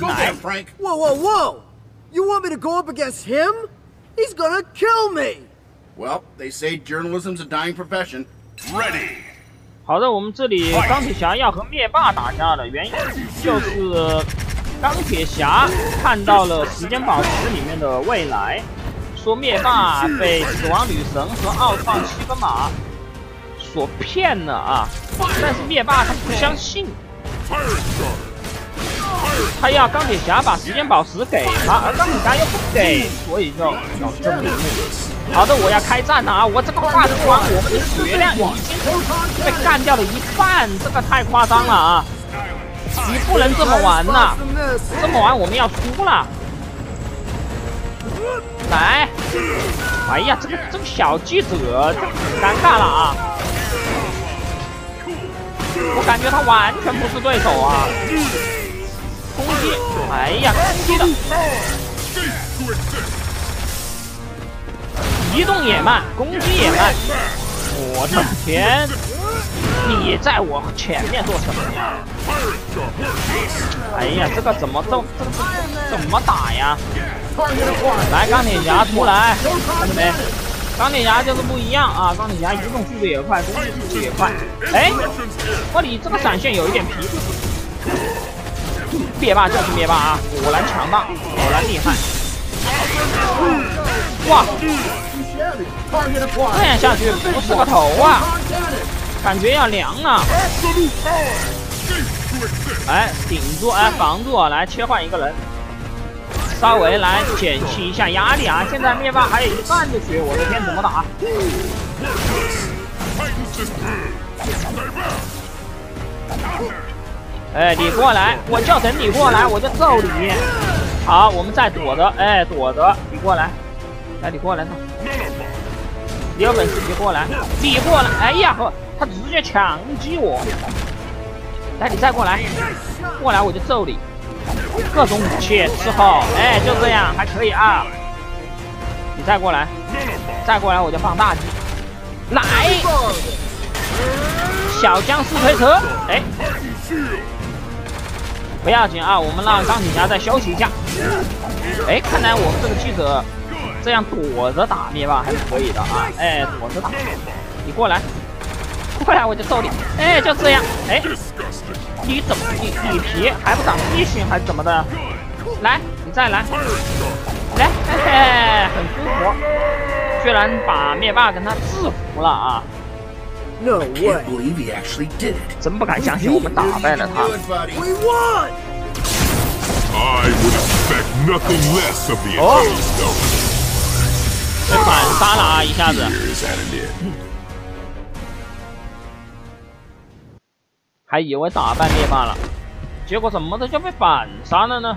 Whoa, whoa, whoa! You want me to go up against him? He's gonna kill me! Well, they say journalism's a dying profession. Ready. 好的，我们这里钢铁侠要和灭霸打架的原因就是钢铁侠看到了时间宝石里面的未来，说灭霸被死亡女神和奥创七分马所骗了啊！但是灭霸他不相信。他要钢铁侠把时间宝石给他，而钢铁侠又不给，所以就搞这么一。好的，我要开战了啊！我这个化妆，我们的血量已经被干掉了一半，这个太夸张了啊！你不能这么玩呐！这么玩我们要输了。来，哎呀，这个这个小记者就很尴尬了啊！我感觉他完全不是对手啊！攻击！哎呀，攻击的，移动也慢，攻击也慢。我的天！你在我前面做什么呀？哎呀，这个怎么都这这怎么打呀？来，钢铁侠出来，看到没？钢铁侠就是不一样啊！钢铁侠移动速度也快，攻击速度也快。哎，哇你这个闪现有一点皮。灭霸就是灭霸啊！果然强大，果然厉害！哇，这样下去不是个头啊！感觉要凉了。来顶住，哎，防住，来切换一个人，稍微来减轻一下压力啊！现在灭霸还有一半的血，我的天，怎么打？哎，你过来，我就等你过来，我就揍你。好，我们再躲着，哎，躲着，你过来，来，你过来呢，你有本事你就过来，你过来，哎呀呵，他直接强击我。来，你再过来，过来我就揍你。各种武器伺候，哎，就这样还可以啊。你再过来，再过来我就放大击。来，小僵尸推车，哎。不要紧啊，我们让钢铁侠再休息一下。哎，看来我们这个记者这样躲着打灭霸还是可以的啊！哎，躲着打，你过来，过来我就揍你！哎，就这样！哎，你怎么你你皮还不长记性还是怎么的？来，你再来，来，嘿嘿，很舒服，居然把灭霸跟他制服了啊！No way! believe he actually did it. 真不敢相信我们打败了他。We won! I would expect nothing less of the Oh. Infinity Stone. 被反杀了啊！一下子.还以为打败灭霸了，结果怎么的就被反杀了呢？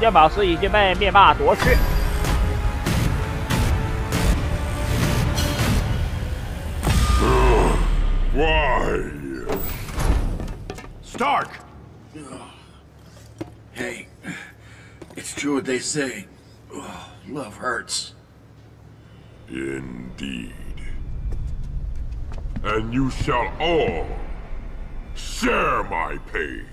好，时间宝石已经被灭霸夺去。 Why? Stark! Hey, it's true what they say. Oh, love hurts. Indeed. And you shall all share my pain.